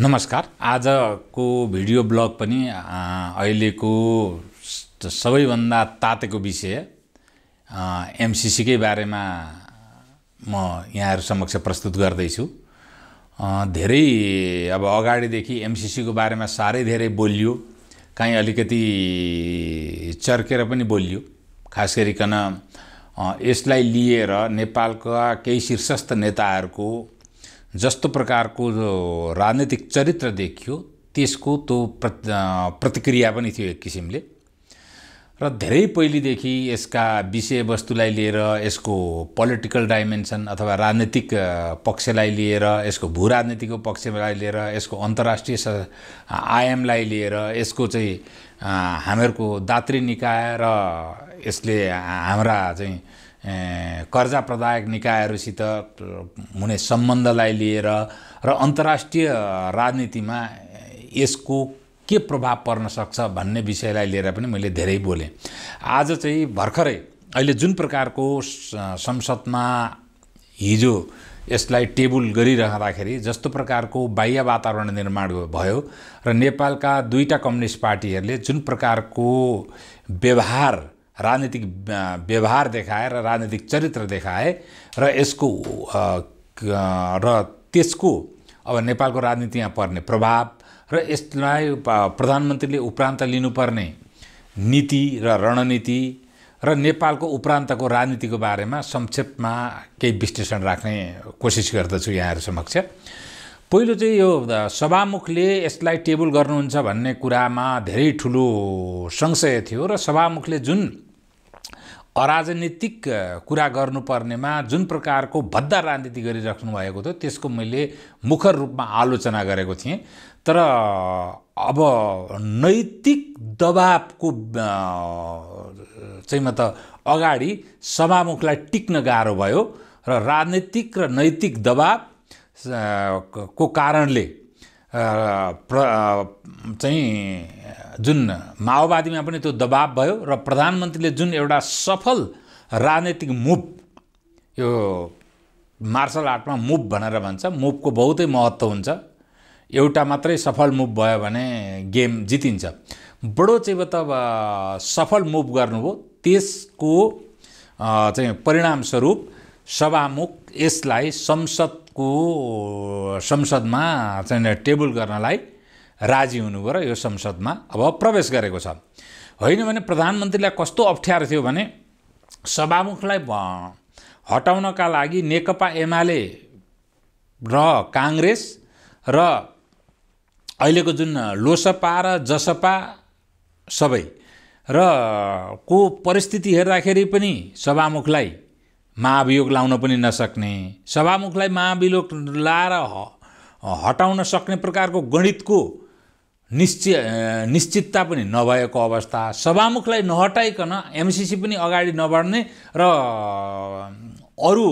नमस्कार। आजको video blog पनि अहिलेको सबैभन्दा तातेको विषय एमसिसीकै बारेमा म यहाँहरू समक्ष प्रस्तुत गर्दैछु। धेरै अब अगाडिदेखि एमसिसीको बारेमा साह्रै धेरै बोलियो। काहीँ अलिकति चर्केर पनि बोलियो। खास गरिकन यसलाई लिएर नेपालका केही शीर्षस्थ नेताहरूको जस्तो प्रकारको जो राजनैतिक चरित्र देखियो त्यसको त्यो प्रतिक्रिया पनि थियो एक किसिमले। र धेरै पहिलेदेखि यसका विषयवस्तुलाई लिएर यसको पोलिटिकल डाइमेन्सन अथवा राजनीतिक पक्षलाई लिएर यसको भू राजनीतिको पक्षलाई लिएर यसको अन्तर्राष्ट्रिय आयामलाई लिएर यसको चाहिँ हामीहरूको दात्री निकाय र यसले हाम्रा चाहिँ कर्जा प्रदायक निकायहरूसित हुने सम्बन्धलाई लिएर र अन्तर्राष्ट्रिय राजनीतिमा यसको के प्रभाव पर्न सक्छ भन्ने विषयलाई लिएर पनि मैले धेरै बोलेँ। आज चाहिँ भर्खरै अहिले जुन प्रकारको संसदमा हिजो यसलाई टेबल गरिरहँदाखेरि जस्तो प्रकारको बाह्य वातावरण निर्माण भयो र नेपालका दुईवटा कम्युनिस्ट पार्टीहरूले जुन प्रकारको व्यवहार राजनीतिक व्यवहार देखाए र राजनीतिक चरित्र देखाए र यसको र त्यसको अब नेपालको राजनीतिमा पर्ने प्रभाव र यसलाई प्रधानमन्त्रीले उपरान्त लिनुपर्ने नीति र रणनीति र नेपालको उपरान्तको राजनीतिको बारेमा संक्षेपमा केही विश्लेषण राख्ने कोसिस गर्दछु यहाँहरू समक्ष। पहिलो चाहिँ यो सभामुखले यसलाई टेबल गर्नुहुन्छ भन्ने कुरामा धेरै ठुलो संशय थियो र सभामुखले जुन अराजनीतिक कुरा गर्नुपर्नेमा जुन प्रकारको भद्दा राजनीति गरिराख्नु भएको थियो त्यसको मैले मुखर रूपमा आलोचना गरेको थिएँ। तर अब नैतिक दबावको चाहिँ म त अगाडि सभामुखलाई टिक्न गाह्रो भयो र राजनीतिक र नैतिक दबाव को कारणले चाहिँ जुन माओवादीमा पनि त्यो दबाब भयो र प्रधानमन्त्रीले जुन एउटा सफल राजनैतिक मुभ यो मार्सल आर्टमा मुभ भनेर भन्छ मुभको बहुतै महत्त्व हुन्छ। एउटा मात्रै सफल मुभ भयो भने गेम जितिन्छ। बडो चाहिँ त सफल मुभ गर्नुभयो। त्यसको चाहिँ परिणामस्वरूप सभामुख यसलाई संसद को संसदमा चाहिँ टेबल गर्नलाई राजी हुनुभयो र यो संसदमा अब प्रवेश गरेको छ। होइन भने प्रधानमन्त्रीलाई कस्तो अप्ठ्यारो थियो भने सभामुखलाई हटाउनका लागि नेकपा एमाले र काङ्ग्रेस र अहिलेको जुन लोसपा र जसपा सबै र को परिस्थिति हेर्दाखेरि पनि सभामुखलाई महाभियोग लाउन पनि नसक्ने सभामुखलाई महाभियोग लाएर हटाउन सक्ने प्रकारको गणितको निश्चय निश्चितता पनि नभएको अवस्था सभामुखलाई नहटाइकन एमसिसी पनि अगाडि नबढ्ने र अरू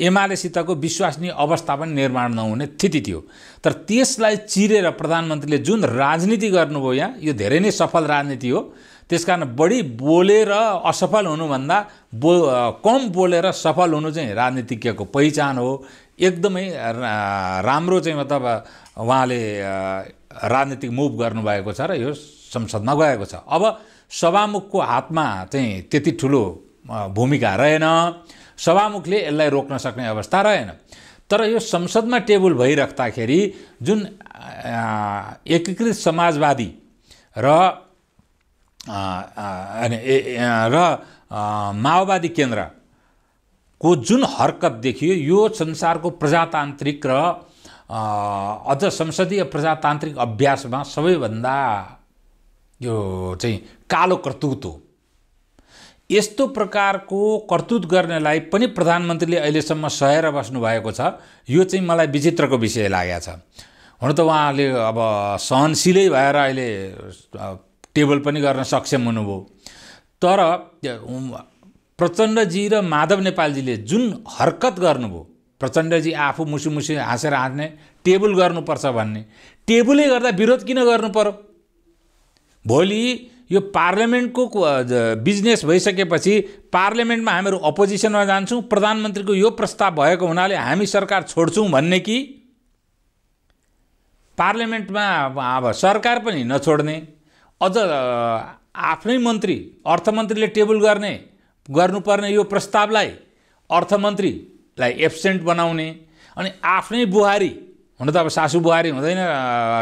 एमालेसितको विश्वसनीय अवस्था पनि निर्माण नहुने स्थिति थियो। तर त्यसलाई चिरेर प्रधानमन्त्रीले जुन राजनीति गर्नुभयो यहाँ यो धेरै नै सफल राजनीति हो। त्यस कारण बढी बोलेर असफल हुनुभन्दा बो कम बोलेर सफल हुनु चाहिँ राजनीतिज्ञको पहिचान हो। एकदमै राम्रो चाहिँ मतलब उहाँले राजनीतिक मुभ गर्नुभएको छ र यो संसदमा गएको छ। अब सभामुखको हातमा चाहिँ त्यति ठुलो भूमिका रहेन सभामुखले यसलाई रोक्न सक्ने अवस्था रहेन। तर यो संसदमा टेबल भइराख्दाखेरि जुन एकीकृत समाजवादी र र माओवादी केन्द्रको जुन हरकत देखियो यो संसारको प्रजातान्त्रिक र अझ संसदीय प्रजातान्त्रिक अभ्यासमा सबैभन्दा यो चाहिँ कालो कर्तुत हो। यस्तो प्रकारको कर्तुत गर्नेलाई पनि प्रधानमन्त्रीले अहिलेसम्म सहेर बस्नुभएको छ। यो चाहिँ मलाई विचित्रको विषय लागेको छ। हुन त उहाँले अब सहनशीलै भएर अहिले टेबल पनि गर्न सक्षम हुनुभयो। तर प्रचण्डजी र माधव नेपालजीले जुन हरकत गर्नुभयो प्रचण्डजी आफू मुसु मुसु हाँसेर हाँस्ने टेबल गर्नुपर्छ भन्ने टेबलै गर्दा विरोध किन गर्नु पर्यो? भोलि यो पार्लियामेन्टको बिजनेस भइसकेपछि पार्लियामेन्टमा हामीहरू अपोजिसनमा जान्छौँ प्रधानमन्त्रीको यो प्रस्ताव भएको हुनाले हामी सरकार छोड्छौँ भन्ने कि? पार्लियामेन्टमा अब सरकार पनि नछोड्ने अझ आफ्नै मन्त्री अर्थमन्त्रीले टेबल गर्ने गर्नुपर्ने यो प्रस्तावलाई अर्थमन्त्रीलाई एब्सेन्ट बनाउने अनि आफ्नै बुहारी हुन त अब सासु बुहारी हुँदैन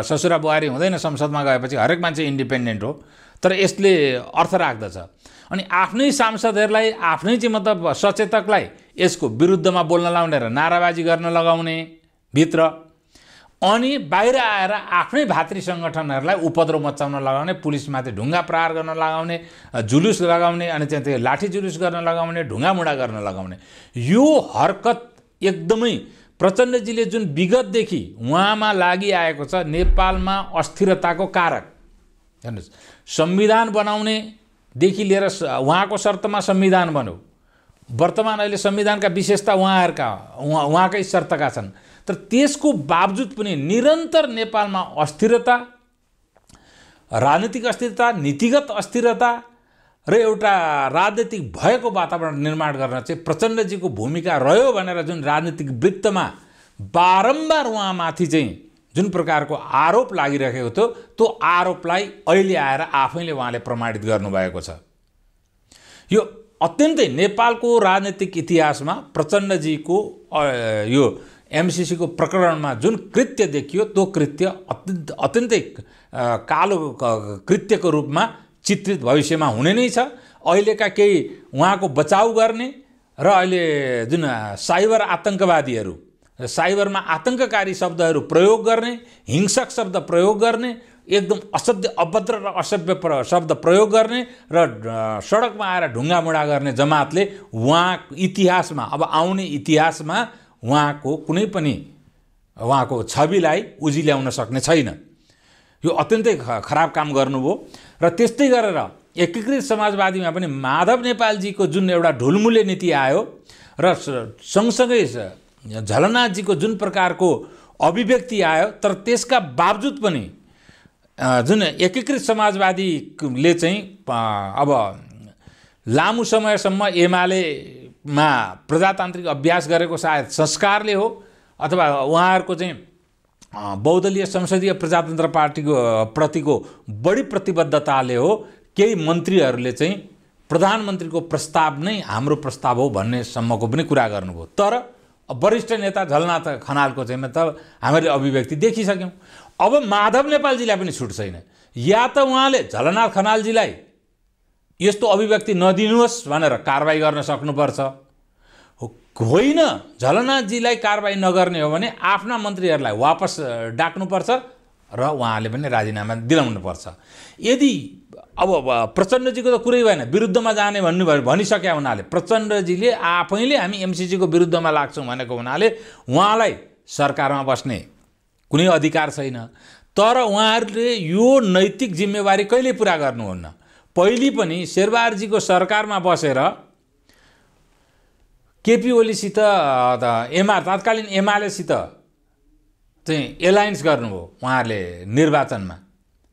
ससुरा बुहारी हुँदैन संसदमा गएपछि हरेक मान्छे इन्डिपेन्डेन्ट हो। तर यसले अर्थ राख्दछ। अनि आफ्नै सांसदहरूलाई आफ्नै चाहिँ मतलब सचेतकलाई यसको विरुद्धमा बोल्न लाउने र नाराबाजी गर्न लगाउने भित्र। अनि बाहिर आएर आफ्नै भातृ सङ्गठनहरूलाई उपद्रव मचाउन लगाउने पुलिसमाथि ढुङ्गा प्रहार गर्न लगाउने जुलुस लगाउने अनि त्यहाँ त्यो लाठी जुलुस गर्न लगाउने ढुङ्गामुढा गर्न लगाउने। यो हरकत एकदमै प्रचण्डजीले जुन विगतदेखि उहाँमा लागिआएको छ नेपालमा अस्थिरताको कारक। हेर्नुहोस्। संविधान बनाउनेदेखि लिएर उहाँको शर्तमा संविधान बन्यो। वर्तमान अहिले संविधानका विशेषता उहाँहरूका उहाँ उहाँकै शर्तका छन्। तर त्यसको बावजुद पनि निरन्तर नेपालमा अस्थिरता राजनीतिक अस्थिरता नीतिगत अस्थिरता र एउटा राजनीतिक भएको वातावरण निर्माण गर्न चाहिँ प्रचण्डजीको भूमिका रह्यो भनेर जुन राजनीतिक वृत्तमा बारम्बार उहाँमाथि चाहिँ जुन प्रकारको आरोप लागिरहेको थियो त्यो आरोपलाई अहिले आएर आफैले उहाँले प्रमाणित गर्नुभएको छ। यो अत्यन्तै नेपालको राजनीतिक इतिहासमा प्रचण्डजीको यो एमसिसीको प्रकरणमा जुन कृत्य देखियो त्यो कृत्य अत्यन्त अत्यन्तै कालो कृत्यको रूपमा चित्रित भविष्यमा हुने नै छ। अहिलेका केही उहाँको बचाउ गर्ने र अहिले जुन साइबर आतङ्कवादीहरू साइबरमा आतङ्ककारी शब्दहरू प्रयोग गर्ने हिंसक शब्द प्रयोग गर्ने एकदम असाध्य अभद्र र असभ्य प्र शब्द प्रयोग गर्ने र सडकमा आएर ढुङ्गामुढा गर्ने जमातले उहाँ इतिहासमा अब आउने इतिहासमा उहाँको कुनै पनि उहाँको छविलाई उजिल्याउन सक्ने छैन। यो अत्यन्तै खराब काम गर्नुभयो र त्यस्तै गरेर एकीकृत समाजवादीमा पनि माधव नेपालजीको जुन एउटा ढुलमुले नीति आयो र सँगसँगै झलनाथजीको जुन प्रकारको अभिव्यक्ति आयो तर त्यसका बावजुद पनि जुन एकीकृत समाजवादीले चाहिँ अब लामो समयसम्म एमालेमा प्रजातान्त्रिक अभ्यास गरेको सायद संस्कारले हो अथवा उहाँहरूको चाहिँ बहुदलीय संसदीय प्रजातन्त्र पार्टीको प्रतिको बढी प्रतिबद्धताले हो केही मन्त्रीहरूले चाहिँ प्रधानमन्त्रीको प्रस्ताव नै हाम्रो प्रस्ताव हो भन्ने सम्मको पनि कुरा गर्नुभयो। तर वरिष्ठ नेता झलनाथ खनालको चाहिँ त हामीले अभिव्यक्ति देखिसक्यौँ। अब माधव नेपालजीलाई पनि छुट छैन। या त उहाँले झलनाथ खनालजीलाई यस्तो अभिव्यक्ति नदिनुहोस् भनेर कारवाही गर्न सक्नुपर्छ। होइन झलनाथजीलाई कारवाही नगर्ने हो भने आफ्ना मन्त्रीहरूलाई वापस डाक्नुपर्छ। र उहाँले पनि राजीनामा दिलाउनुपर्छ। यदि अब प्रचण्डजीको त कुरै भएन विरुद्धमा जाने भन्नुभयो भनिसक्यो हुनाले प्रचण्डजीले आफैले हामी एमसिसीको विरुद्धमा लाग्छौँ भनेको हुनाले उहाँलाई सरकारमा बस्ने कुनै अधिकार छैन। तर उहाँहरूले यो नैतिक जिम्मेवारी कहिले पुरा गर्नुहुन्न? पहिले पनि शेरबहादुरजीको सरकारमा बसेर केपी ओलीसित एमआ तत्कालीन एमालेसित चाहिँ एलायन्स गर्नुभयो उहाँहरूले निर्वाचनमा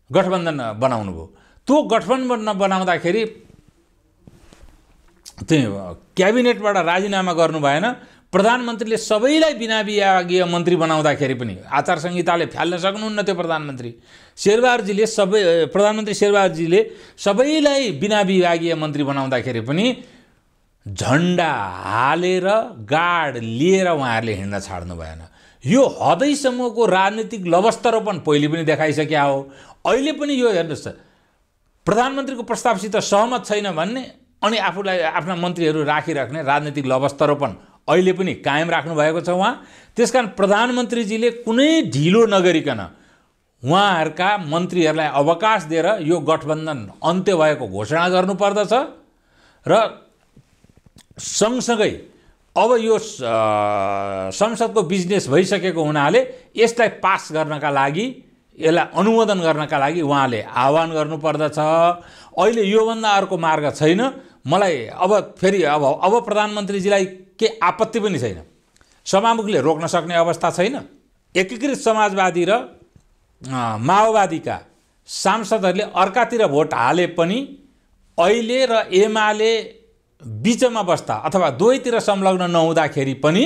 गठबन्धन बनाउनु भयो त्यो गठबन्धन बनाउँदाखेरि चाहिँ क्याबिनेटबाट राजीनामा गर्नु भएन। प्रधानमन्त्रीले सबैलाई बिना विभागीय मन्त्री बनाउँदाखेरि पनि आचार संहिताले फ्याल्न सक्नुहुन्न त्यो प्रधानमन्त्री। शेरबहादुरजीले सबै प्रधानमन्त्री शेरबहादुरजीले सबैलाई बिना विभागीय मन्त्री बनाउँदाखेरि पनि झन्डा हालेर गाड लिएर उहाँहरूले हिँड्न छाड्नु भएन। यो हदैसम्मको राजनीतिक लवस्तरोपन पहिले पनि देखाइसक्या हो। अहिले पनि यो हेर्नुहोस् प्रधानमन्त्रीको प्रस्तावसित सहमत छैन भन्ने अनि आफूलाई आफ्ना मन्त्रीहरू राखिराख्ने राजनीतिक लवस्तरोपन अहिले पनि कायम राख्नु भएको छ उहाँ। त्यस कारण प्रधानमन्त्रीजीले कुनै ढिलो नगरिकन उहाँहरूका मन्त्रीहरूलाई अवकाश दिएर यो गठबन्धन अन्त्य भएको घोषणा गर्नुपर्दछ र सँगसँगै अब यो संसदको बिजनेस भइसकेको हुनाले यसलाई पास गर्नका लागि यसलाई अनुमोदन गर्नका लागि उहाँले आह्वान गर्नुपर्दछ। अहिले योभन्दा अर्को मार्ग छैन। मलाई अब फेरि अब अब प्रधानमन्त्रीजीलाई के आपत्ति पनि छैन। सभामुखले रोक्न सक्ने अवस्था छैन। एकीकृत समाजवादी र माओवादीका सांसदहरूले अर्कातिर भोट हाले पनि अहिले र एमाले बिचमा बस्दा अथवा दुवैतिर संलग्न नहुँदाखेरि पनि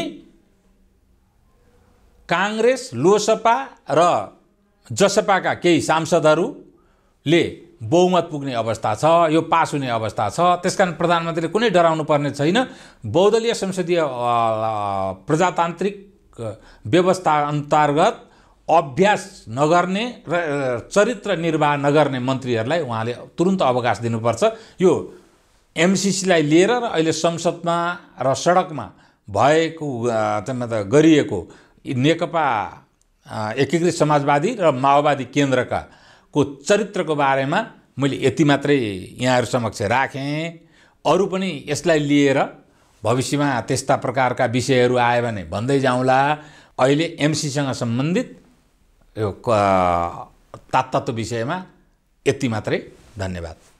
काङ्ग्रेस लोसपा र जसपाका केही सांसदहरूले बहुमत पुग्ने अवस्था छ यो पास हुने अवस्था छ। त्यस कारण प्रधानमन्त्रीले कुनै डराउनु पर्ने छैन। बहुदलीय संसदीय प्रजातान्त्रिक व्यवस्था अन्तर्गत अभ्यास नगर्ने र चरित्र निर्वाह नगर्ने मन्त्रीहरूलाई उहाँले तुरुन्त अवकाश दिनुपर्छ। यो एमसिसीलाई लिएर र अहिले संसदमा र सडकमा भएको गरिएको नेकपा एकीकृत समाजवादी र माओवादी केन्द्रका को चरित्रको बारेमा मैले यति मात्रै यहाँहरू समक्ष राखेँ। अरू पनि यसलाई लिएर भविष्यमा त्यस्ता प्रकारका विषयहरू आयो भने भन्दै जाउँला। अहिले एमसीसँग सम्बन्धित यो तात्तत्व विषयमा यति मात्रै। धन्यवाद।